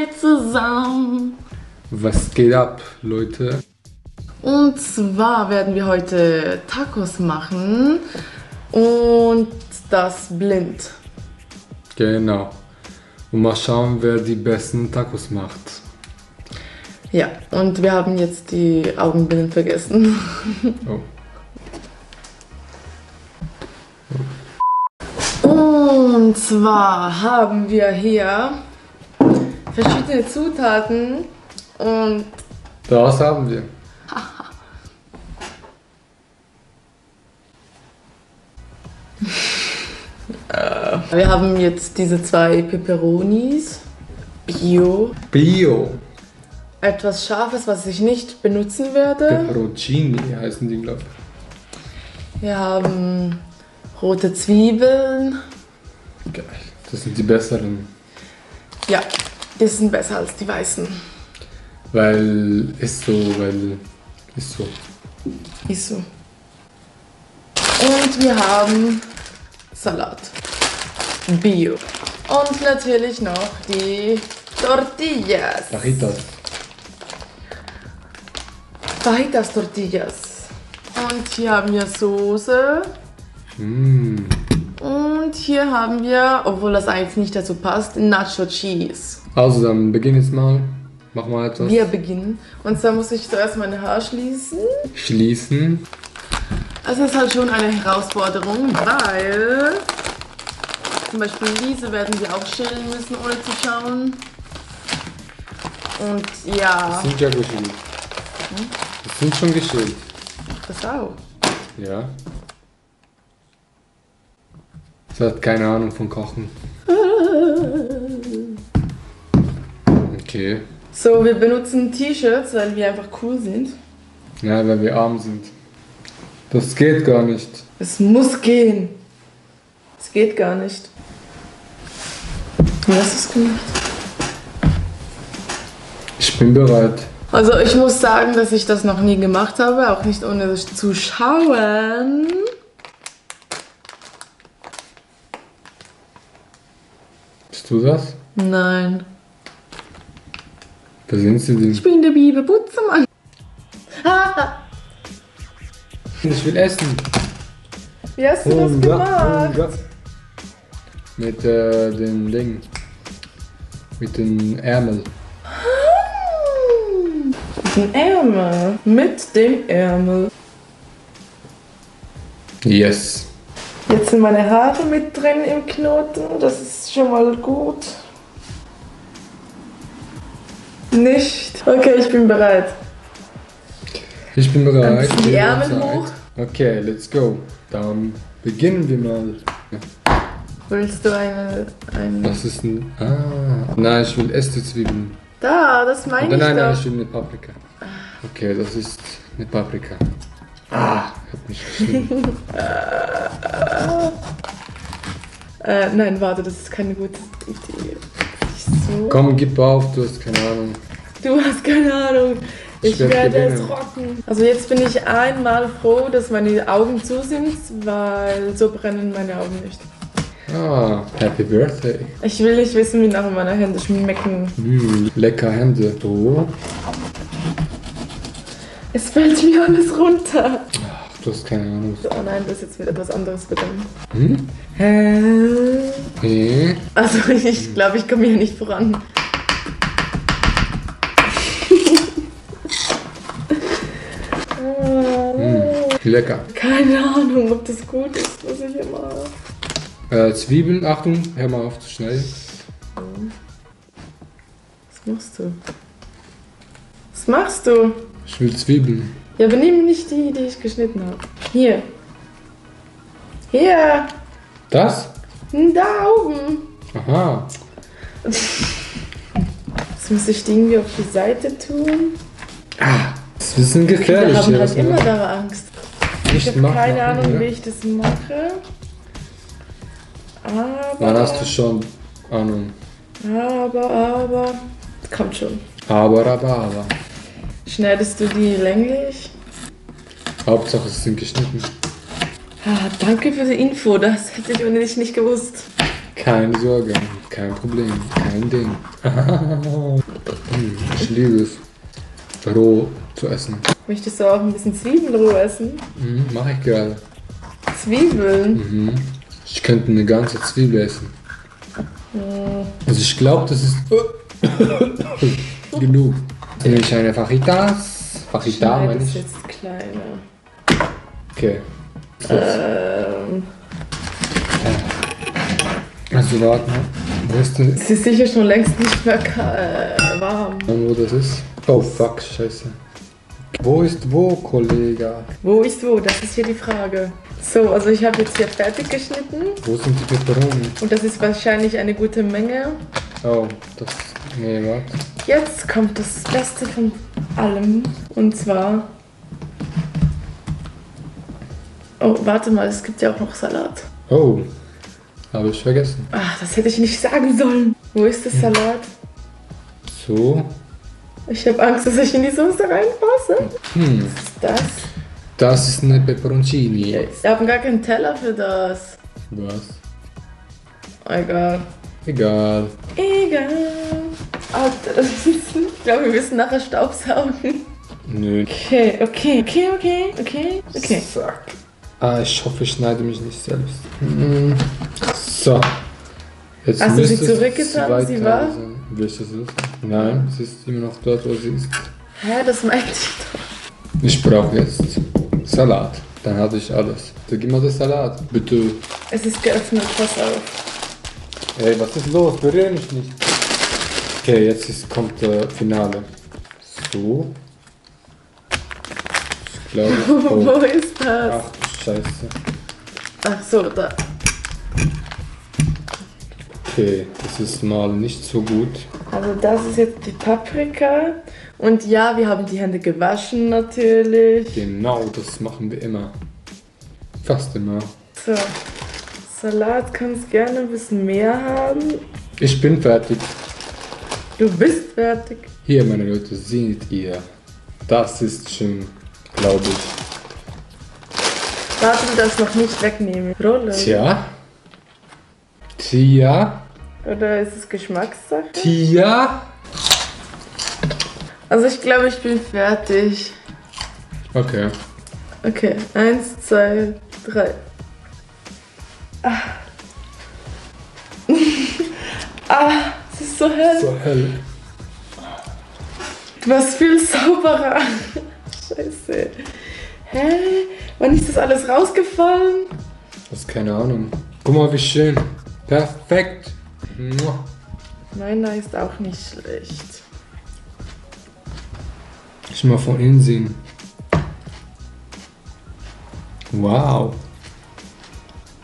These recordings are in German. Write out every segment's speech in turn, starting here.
Hi zusammen. Was geht ab, Leute? Und zwar werden wir heute Tacos machen und das blind. Genau. Und mal schauen, wer die besten Tacos macht. Ja, und wir haben jetzt die Augenbinden vergessen. Oh. Und zwar haben wir hier verschiedene Zutaten und Das haben wir. wir haben jetzt diese zwei Peperonis, Bio, Bio. etwas Scharfes, was ich nicht benutzen werde. Peperoncini heißen die, glaube ich. Wir haben rote Zwiebeln. Geil. Das sind die besseren. Ja, die sind besser als die weißen. Weil ist so, weil ist so. Ist so. Und wir haben Salat. Bio. Und natürlich noch die Tortillas. Fajitas. Fajitas Tortillas. Und hier haben wir Soße. Mm. Und hier haben wir, obwohl das eigentlich nicht dazu passt, Nacho Cheese. Also dann beginn jetzt mal. Mach mal etwas. Wir beginnen. Und zwar muss ich zuerst meine Haare schließen. Schließen. Es ist halt schon eine Herausforderung, weil zum Beispiel diese werden wir auch schälen müssen, ohne zu schauen. Und ja, Sind ja geschält. Das sind schon geschält. das auch. Ja. Sie hat keine Ahnung von Kochen. Okay. So, wir benutzen T-Shirts, weil wir einfach cool sind. Ja, weil wir arm sind. Das geht gar nicht. Es muss gehen. Es geht gar nicht. Du hast es gemacht. Ich bin bereit. Also ich muss sagen, dass ich das noch nie gemacht habe, auch nicht ohne zu schauen. Du das? Nein. Wer sind sie Ich denn? bin der Biber Butzemann. Ich will essen. wie hast du das gemacht? Hunger. Mit äh, dem Ding. Mit dem Ärmel. Mit dem Ärmel. Mit dem Ärmel. Yes. Jetzt sind meine Haare mit drin im Knoten. Das ist schon mal gut. Nicht. Okay, ich bin bereit. Ich bin bereit. die Ärmel hoch. Okay, let's go. Dann beginnen wir mal. Willst du eine. eine Was ist denn. Ah. Nein, ich will echte Zwiebeln. da, das meine ich nein, nein, doch. ich will eine Paprika. Okay, das ist eine Paprika. Ah, Äh, nein, warte, das ist keine gute Idee. So. Komm, gib auf, du hast keine Ahnung. Du hast keine Ahnung. Ich, Ich werd werde es gewinnen. rocken. Also jetzt bin ich einmal froh, dass meine Augen zu sind, weil so brennen meine Augen nicht. Ah, Happy Birthday. Ich will nicht wissen, wie nachher meine Hände schmecken. Mm, lecker Hände. So. Es fällt mir alles runter. Du hast keine Ahnung. Oh nein, das ist jetzt wieder etwas anderes bekommen. Hm? Hä? Nee. Also ich glaube, ich komme hier nicht voran. Mm, lecker. Keine Ahnung, ob das gut ist, was ich hier mache. Äh, Zwiebeln, Achtung, hör mal auf zu schnell. Was machst du? Was machst du? Ich will Zwiebeln. Ja, aber nimm nicht die, die ich geschnitten habe. Hier. Hier. Das? Hm, Da oben. Aha. Das muss ich die irgendwie auf die Seite tun. Ah, das ist ein bisschen Wir gefährlich haben hier. halt immer da Angst. Ich habe keine machen, Ahnung, oder? wie ich das mache. Aber, Wann hast du schon Ahnung? aber, aber, kommt schon. Aber, aber, aber. Schneidest du die länglich? Hauptsache, es sind geschnitten. Ah, danke für die Info, das hätte ich ohne dich nicht gewusst. Keine Sorge. Kein Problem, kein Ding. Ich liebe es, roh zu essen. Möchtest du auch ein bisschen Zwiebeln roh essen? Mhm, mach ich gerade. Zwiebeln? Mhm. Ich könnte eine ganze Zwiebel essen. Also ich glaube, das ist genug. Nehme ich eine Fajitas. Fajita meine ich. jetzt kleiner. Okay. Ähm, Also warte mal. Wo ist denn, es ist sicher schon längst nicht mehr äh, warm. wo das ist? Oh fuck, scheiße. Wo ist wo, Kollege? Wo ist wo? Das ist hier die Frage. So, also ich habe jetzt hier fertig geschnitten Wo sind die Peperoni? und das ist wahrscheinlich eine gute Menge. Oh, das. Nee, warte. Jetzt kommt das Beste von allem und zwar. Oh, warte mal, es gibt ja auch noch Salat. Oh, habe ich vergessen. Ach, das hätte ich nicht sagen sollen. Wo ist das Salat? So. Ich habe Angst, dass ich in die Soße reinpasse. Hm. Was ist das? Das ist eine Peperoncini. Wir haben gar keinen Teller für das. Was? Egal. Egal. Egal. Ist, ich glaube, wir müssen nachher Staubsaugen. Nö. Okay, okay, okay, okay, okay, okay. Zack. Ah, ich hoffe, ich schneide mich nicht selbst. Mhm. So. Jetzt Hast du sie zurückgetan, zwei sie war? sein. Welches ist? Nein, sie ist immer noch dort, wo sie ist. Hä, das meinte ich doch. Ich brauche jetzt Salat. Dann hatte ich alles. So, gib mal das Salat. Bitte. Es ist geöffnet, pass auf. Ey, was ist los? Berühr mich nicht. Okay, jetzt ist, kommt der Finale. So. Ich glaube. Wo Oh. ist das? Ach du Scheiße. Ach so, da. Okay, das ist mal nicht so gut. Also das ist jetzt die Paprika. Und ja, wir haben die Hände gewaschen natürlich. Genau, das machen wir immer. Fast immer. So. Salat kannst gerne ein bisschen mehr haben. Ich bin fertig. Du bist fertig. Hier, meine Leute, seht ihr. Das ist schön, glaube ich. Darf du das noch nicht wegnehmen? Rolle. Tja. Tja. Oder ist es Geschmackssache? Tja. Also ich glaube, ich bin fertig. Okay. Okay, eins, zwei, drei. Ah. ah, es ist so hell. So hell. Du warst viel sauberer. Scheiße. Hä? Wann ist das alles rausgefallen? Das ist keine Ahnung. Guck mal, wie schön. Perfekt. Mua. Meiner ist auch nicht schlecht. Ich mal von innen sehen. Wow.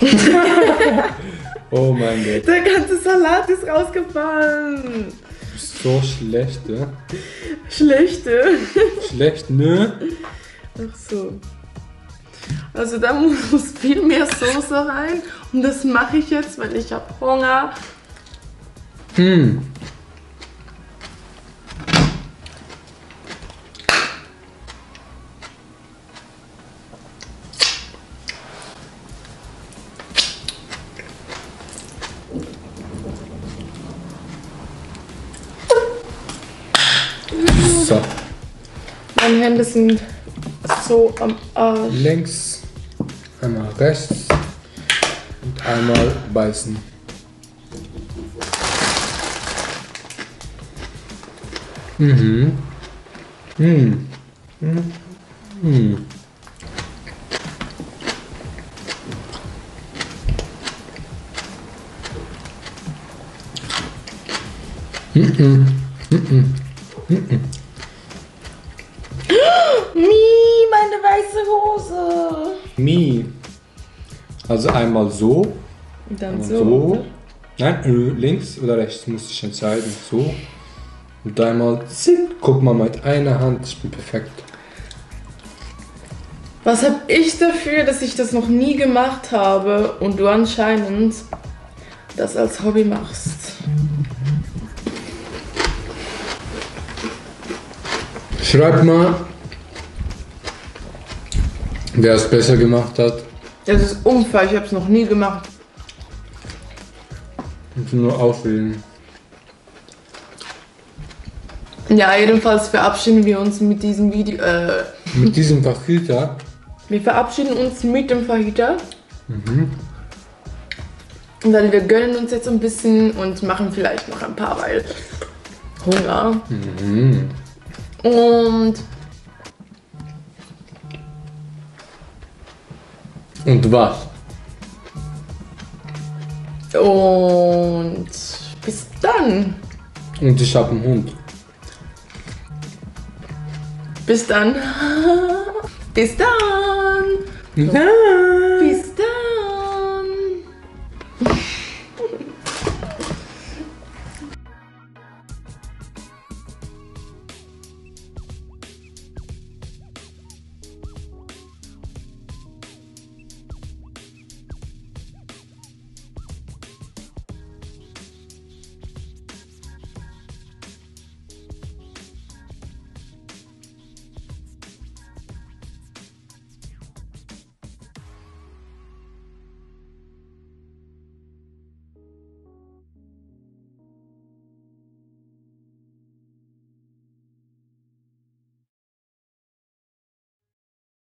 oh mein Gott. Der ganze Salat ist rausgefallen. So schlecht, ja? Schlechte. Schlecht, ne? Ach so. Also da muss viel mehr Soße rein. Und das mache ich jetzt, weil ich habe Hunger. Hm. So, Meine Hände sind so am Arsch. links, einmal rechts und einmal beißen. Mhm. Mhm. Mhm. Mie, meine weiße Hose. Mi. Also einmal so, Und dann so. so. Nein, links oder rechts muss ich entscheiden. So. Und einmal zing. Guck mal mit einer Hand, ich bin perfekt. Was habe ich dafür, dass ich das noch nie gemacht habe und du anscheinend das als Hobby machst? Schreibt mal, wer es besser gemacht hat. Das ist Unfall, ich habe es noch nie gemacht. Bitte nur auswählen. Ja, jedenfalls verabschieden wir uns mit diesem Video. Äh, Mit diesem Fajita. wir verabschieden uns mit dem Fajita. Und dann wir gönnen uns jetzt ein bisschen und machen vielleicht noch ein paar, weil Hunger. Mhm. Und Und was? Und bis dann. Und ich habe einen Hund. Bis dann. Bis dann. Ja. Bis dann.